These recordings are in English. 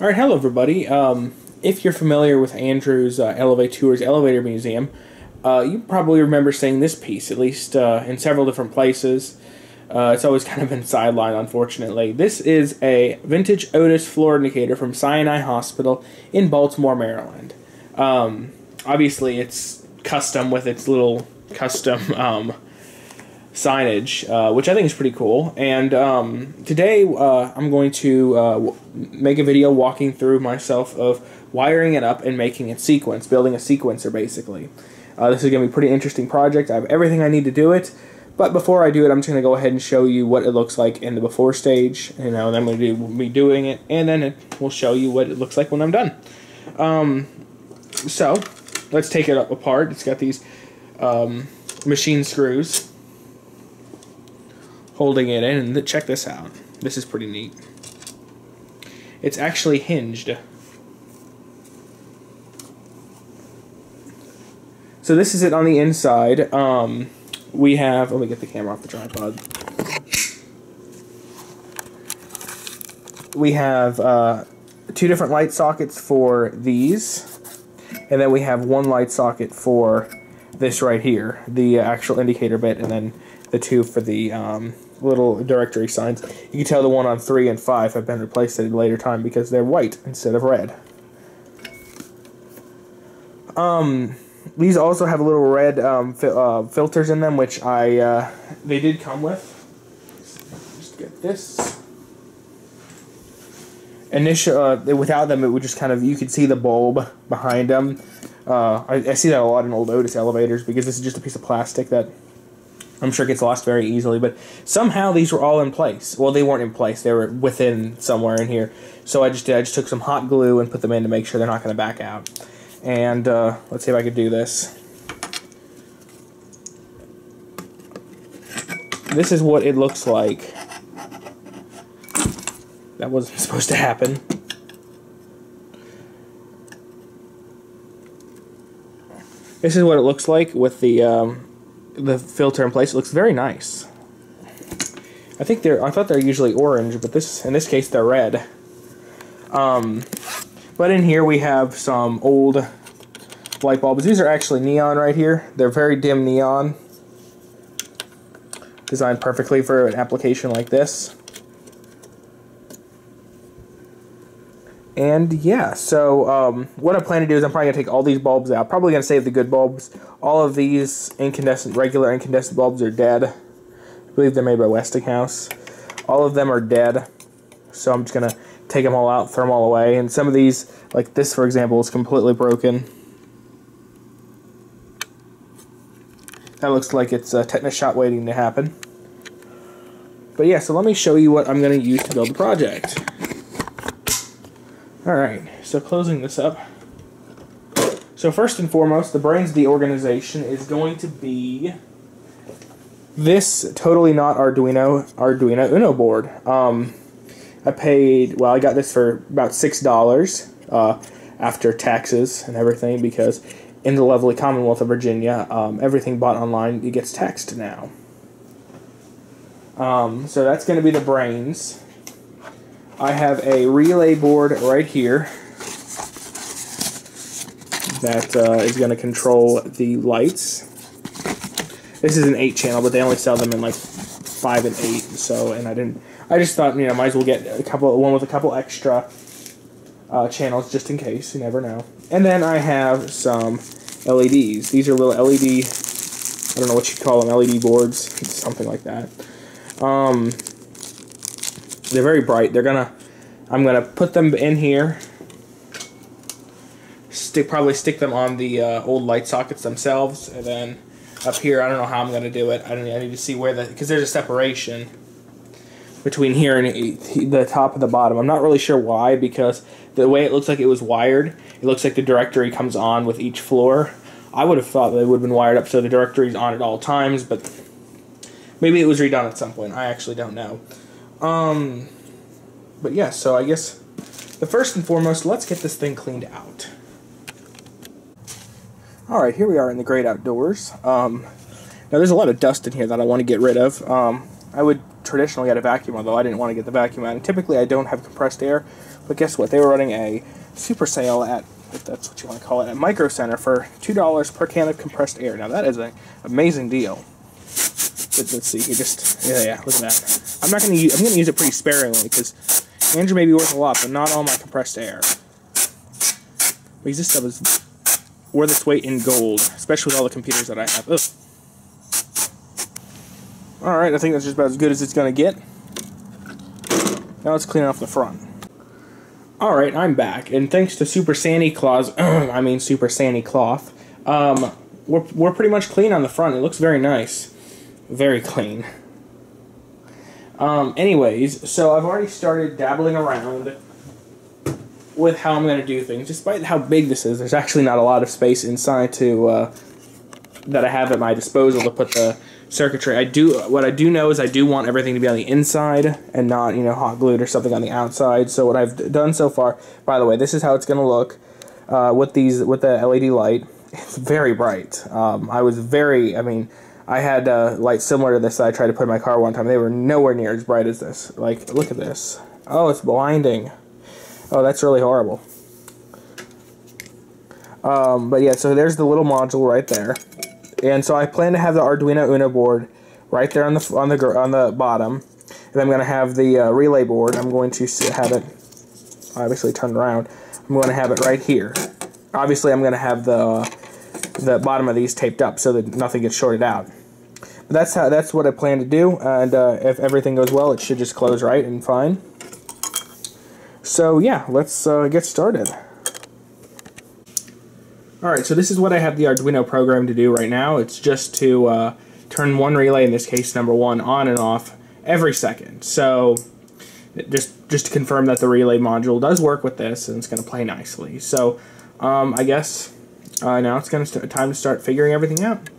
All right, hello everybody. Um, if you're familiar with Andrew's uh, ElevaTOURS Elevator Museum, uh, you probably remember seeing this piece, at least uh, in several different places. Uh, it's always kind of been sidelined, unfortunately. This is a vintage Otis floor indicator from Sinai Hospital in Baltimore, Maryland. Um, obviously, it's custom with its little custom um, signage, uh, which I think is pretty cool. And um, today uh, I'm going to uh, make a video walking through myself of wiring it up and making it sequence, building a sequencer basically. Uh, this is going to be a pretty interesting project. I have everything I need to do it. But before I do it, I'm just going to go ahead and show you what it looks like in the before stage. You know, and I'm going to be doing it, and then it will show you what it looks like when I'm done. Um, so, let's take it up apart. It's got these um, machine screws holding it in. And check this out. This is pretty neat. It's actually hinged. So this is it on the inside. Um, we have, let me get the camera off the tripod. We have uh, two different light sockets for these, and then we have one light socket for this right here, the actual indicator bit, and then the two for the um, little directory signs. You can tell the one on 3 and 5 have been replaced at a later time because they're white instead of red. Um, these also have little red um, uh, filters in them, which I uh, they did come with. Just get this. Initial, uh, without them, it would just kind of you could see the bulb behind them. Uh, I, I see that a lot in old Otis elevators because this is just a piece of plastic that I'm sure it gets lost very easily. But somehow these were all in place. Well, they weren't in place; they were within somewhere in here. So I just did. I just took some hot glue and put them in to make sure they're not going to back out. And uh, let's see if I could do this. This is what it looks like. That wasn't supposed to happen. This is what it looks like with the um, the filter in place. It looks very nice. I think they're. I thought they're usually orange, but this in this case they're red. Um, but in here we have some old light bulbs. These are actually neon right here. They're very dim neon. Designed perfectly for an application like this. And yeah, so um, what I plan to do is I'm probably going to take all these bulbs out. Probably going to save the good bulbs. All of these incandescent, regular incandescent bulbs are dead. I believe they're made by Westinghouse. All of them are dead. So I'm just going to take them all out, throw them all away. And some of these, like this for example, is completely broken. That looks like it's a tetanus shot waiting to happen. But yeah, so let me show you what I'm going to use to build the project. Alright, so closing this up. So first and foremost, the brains of the organization is going to be this totally not Arduino Arduino Uno board. Um, I paid, well, I got this for about $6 uh, after taxes and everything because in the lovely Commonwealth of Virginia, um, everything bought online it gets taxed now. Um, so that's going to be the brains. I have a relay board right here that uh, is going to control the lights. This is an 8 channel, but they only sell them in like 5 and 8, so, and I didn't, I just thought, you know, might as well get a couple, one with a couple extra uh, channels just in case, you never know. And then I have some LEDs. These are little LED, I don't know what you call them, LED boards, something like that. Um, they're very bright. They're gonna, I'm gonna put them in here. Stick probably stick them on the uh, old light sockets themselves, and then up here, I don't know how I'm gonna do it. I don't. I need to see where the because there's a separation between here and the top and the bottom. I'm not really sure why because the way it looks like it was wired, it looks like the directory comes on with each floor. I would have thought they would have been wired up so the directory's on at all times, but maybe it was redone at some point. I actually don't know. Um, but yeah, so I guess the first and foremost, let's get this thing cleaned out. All right, here we are in the great outdoors. Um, now there's a lot of dust in here that I want to get rid of. Um, I would traditionally get a vacuum, although I didn't want to get the vacuum out. And typically I don't have compressed air, but guess what? They were running a super sale at, if that's what you want to call it, at Micro Center for $2 per can of compressed air. Now that is an amazing deal. Let's, let's see, you just, yeah, yeah, look at that. I'm not to use, I'm to use it pretty sparingly because Andrew may be worth a lot, but not all my compressed air. Because this stuff is worth its weight in gold, especially with all the computers that I have. Ugh. Alright, I think that's just about as good as it's going to get. Now let's clean off the front. Alright, I'm back, and thanks to Super Santa Claus, I mean Super Santa Cloth, um, we're, we're pretty much clean on the front. It looks very nice. Very clean. Um, anyways, so I've already started dabbling around with how I'm going to do things. Despite how big this is, there's actually not a lot of space inside to uh, that I have at my disposal to put the circuitry. I do what I do know is I do want everything to be on the inside and not you know hot glued or something on the outside. So what I've done so far, by the way, this is how it's going to look uh, with these with the LED light. It's very bright. Um, I was very, I mean. I had a light similar to this that I tried to put in my car one time. They were nowhere near as bright as this. Like, look at this. Oh, it's blinding. Oh, that's really horrible. Um, but yeah, so there's the little module right there. And so I plan to have the Arduino Uno board right there on the on the on the bottom. And I'm going to have the uh, relay board. I'm going to have it obviously turned around. I'm going to have it right here. Obviously, I'm going to have the uh, the bottom of these taped up so that nothing gets shorted out that's how that's what I plan to do, and uh, if everything goes well, it should just close right and fine. So yeah, let's uh, get started. Alright, so this is what I have the Arduino program to do right now. It's just to uh, turn one relay, in this case number one, on and off every second. So just just to confirm that the relay module does work with this and it's going to play nicely. So um, I guess uh, now it's going to time to start figuring everything out.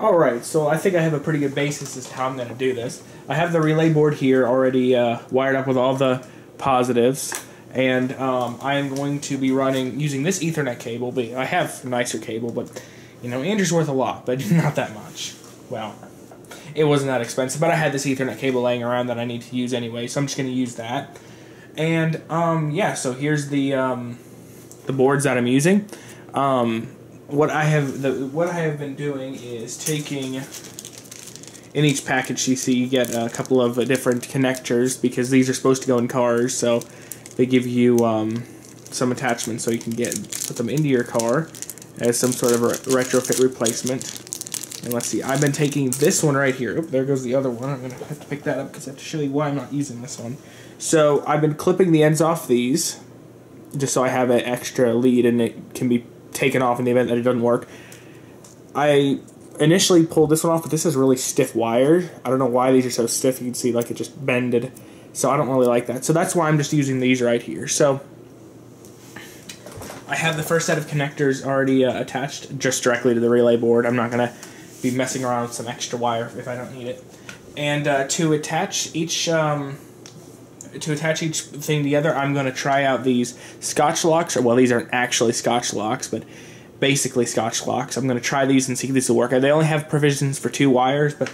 Alright, so I think I have a pretty good basis as to how I'm going to do this. I have the relay board here already uh, wired up with all the positives, and um, I am going to be running using this Ethernet cable. But I have a nicer cable, but you know, Andrew's worth a lot, but not that much. Well, it wasn't that expensive, but I had this Ethernet cable laying around that I need to use anyway, so I'm just going to use that. And um, yeah, so here's the um, the boards that I'm using. Um, what I have the what I have been doing is taking in each package you see you get a couple of different connectors because these are supposed to go in cars so they give you um, some attachments so you can get put them into your car as some sort of retrofit replacement. And let's see I've been taking this one right here. Oh, there goes the other one. I'm gonna have to pick that up because I have to show you why I'm not using this one. So I've been clipping the ends off these just so I have an extra lead and it can be taken off in the event that it doesn't work. I initially pulled this one off, but this is really stiff wired. I don't know why these are so stiff. You can see like it just bended. So I don't really like that. So that's why I'm just using these right here. So I have the first set of connectors already uh, attached just directly to the relay board. I'm not going to be messing around with some extra wire if I don't need it. And uh, to attach each um, to attach each thing together, I'm going to try out these Scotch locks. Or, well, these aren't actually Scotch locks, but basically Scotch locks. I'm going to try these and see if these will work. They only have provisions for two wires, but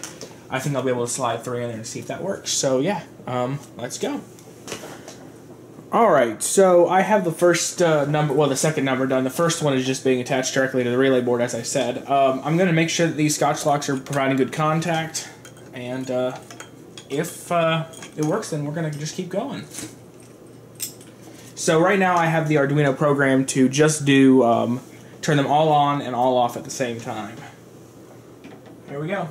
I think I'll be able to slide three in there and see if that works. So yeah, um, let's go. Alright, so I have the first uh, number, well, the second number done. The first one is just being attached directly to the relay board, as I said. Um, I'm going to make sure that these Scotch locks are providing good contact, and uh, if uh, it works, then we're going to just keep going. So right now I have the Arduino program to just do, um, turn them all on and all off at the same time. Here we go.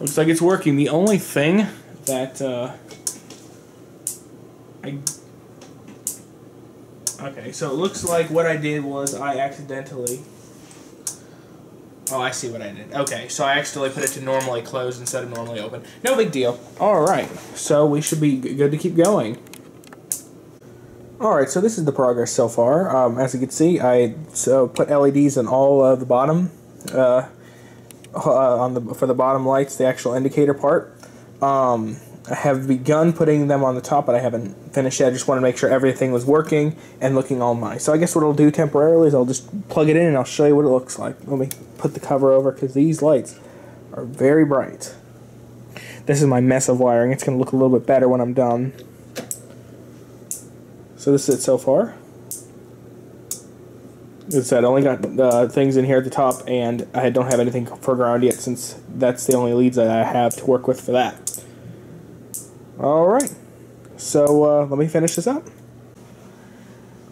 Looks like it's working. The only thing that uh, I Okay, so it looks like what I did was I accidentally... Oh, I see what I did. Okay, so I accidentally put it to normally closed instead of normally open. No big deal. Alright, so we should be good to keep going. Alright, so this is the progress so far. Um, as you can see, I so put LEDs on all of the bottom, uh, uh, on the for the bottom lights, the actual indicator part. Um, I have begun putting them on the top, but I haven't finished yet. I just want to make sure everything was working and looking all nice. So I guess what I'll do temporarily is I'll just plug it in and I'll show you what it looks like. Let me put the cover over because these lights are very bright. This is my mess of wiring. It's going to look a little bit better when I'm done. So this is it so far. As I said, I only got uh, things in here at the top, and I don't have anything for ground yet since that's the only leads that I have to work with for that. Alright, so uh, let me finish this up.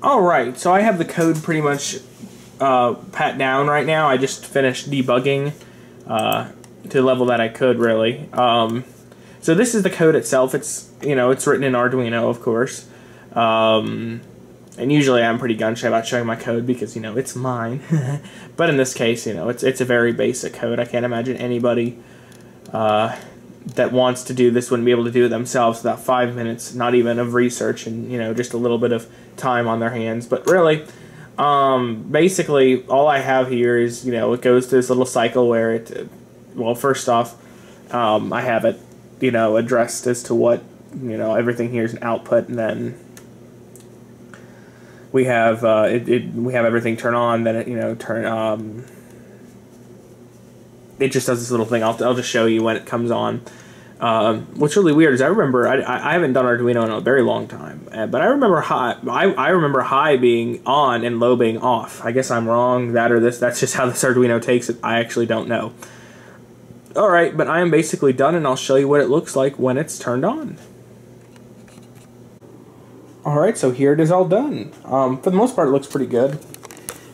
Alright, so I have the code pretty much uh, pat down right now. I just finished debugging uh, to the level that I could, really. Um, so this is the code itself. It's, you know, it's written in Arduino, of course. Um, and usually I'm pretty gun shy about showing my code because you know it's mine. but in this case, you know it's it's a very basic code. I can't imagine anybody uh, that wants to do this wouldn't be able to do it themselves without five minutes, not even of research, and you know just a little bit of time on their hands. But really, um, basically all I have here is you know it goes through this little cycle where it, well, first off, um, I have it you know addressed as to what you know everything here is an output, and then we have uh, it, it, we have everything turn on. Then it you know turn. Um, it just does this little thing. I'll, I'll just show you when it comes on. Um, what's really weird is I remember I, I haven't done Arduino in a very long time, uh, but I remember high I, I remember high being on and low being off. I guess I'm wrong that or this. That's just how this Arduino takes it. I actually don't know. All right, but I am basically done, and I'll show you what it looks like when it's turned on. Alright, so here it is all done. Um, for the most part, it looks pretty good.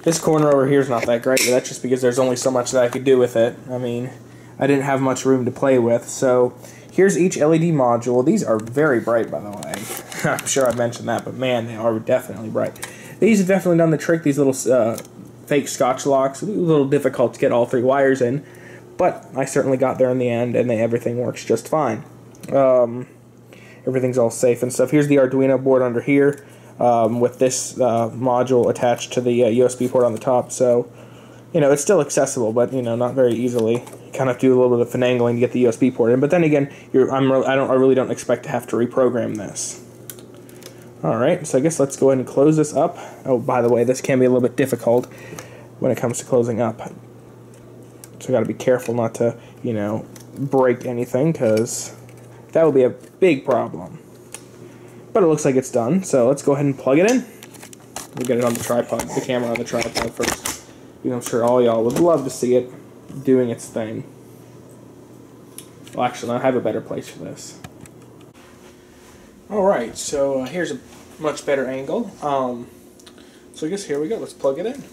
This corner over here is not that great, but that's just because there's only so much that I could do with it. I mean, I didn't have much room to play with, so here's each LED module. These are very bright, by the way. I'm sure I mentioned that, but man, they are definitely bright. These have definitely done the trick, these little uh, fake scotch locks. A little difficult to get all three wires in, but I certainly got there in the end, and they, everything works just fine. Um, everything's all safe and stuff. Here's the Arduino board under here um, with this uh, module attached to the uh, USB port on the top. So, you know, it's still accessible, but you know, not very easily. You kind of do a little bit of finagling to get the USB port in. But then again, I'm I don't I really don't expect to have to reprogram this. All right, so I guess let's go ahead and close this up. Oh, by the way, this can be a little bit difficult when it comes to closing up. So I got to be careful not to, you know, break anything because that would be a big problem. But it looks like it's done, so let's go ahead and plug it in. We'll get it on the tripod, the camera on the tripod first. You know, I'm sure all y'all would love to see it doing its thing. Well, actually, I have a better place for this. Alright, so uh, here's a much better angle. Um, so I guess here we go. Let's plug it in.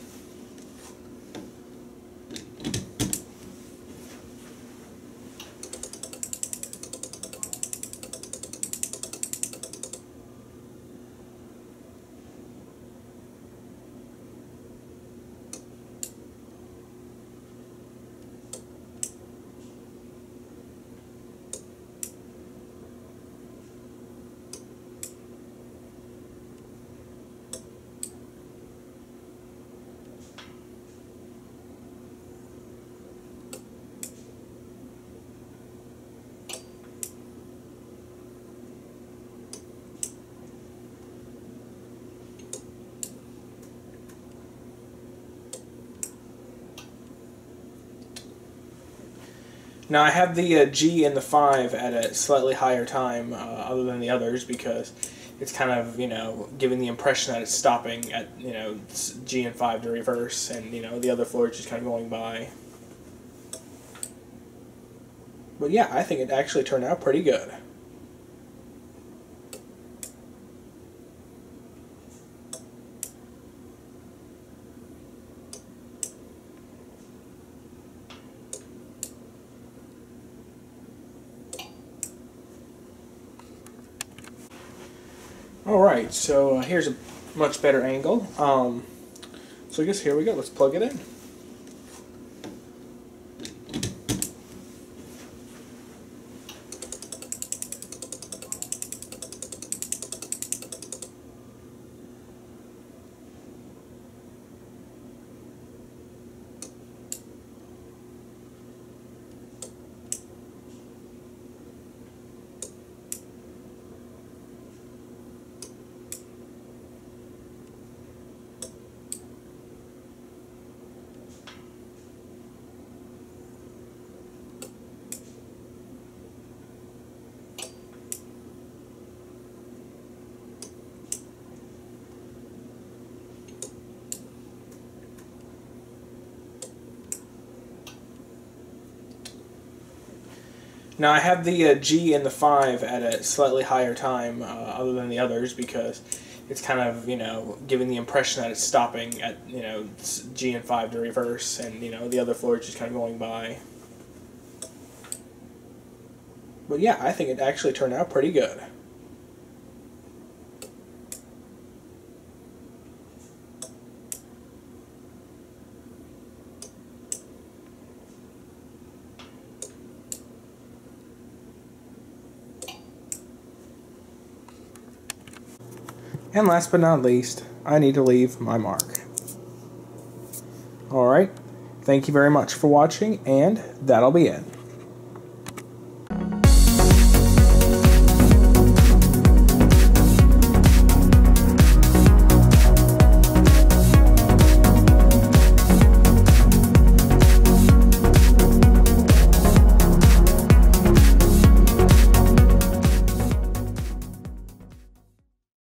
Now I have the uh, G and the 5 at a slightly higher time uh, other than the others because it's kind of, you know, giving the impression that it's stopping at, you know, G and 5 to reverse and, you know, the other floor is just kind of going by. But yeah, I think it actually turned out pretty good. Alright, so uh, here's a much better angle. Um, so I guess here we go. Let's plug it in. Now I have the uh, G and the 5 at a slightly higher time uh, other than the others because it's kind of, you know, giving the impression that it's stopping at, you know, G and 5 to reverse and, you know, the other floor is just kind of going by. But yeah, I think it actually turned out pretty good. And last but not least, I need to leave my mark. Alright, thank you very much for watching, and that'll be it.